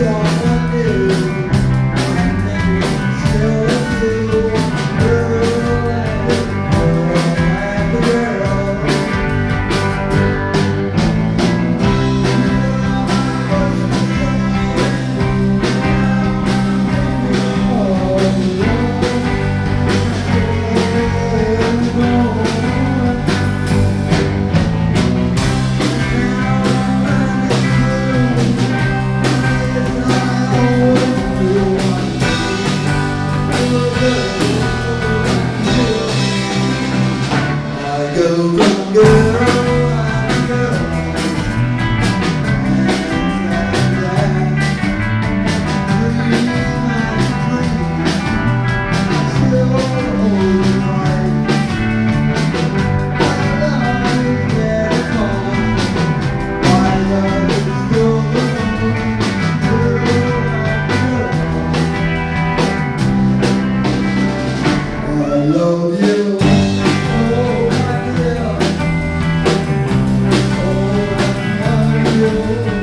your go, go, go. love you. Oh, love oh, you.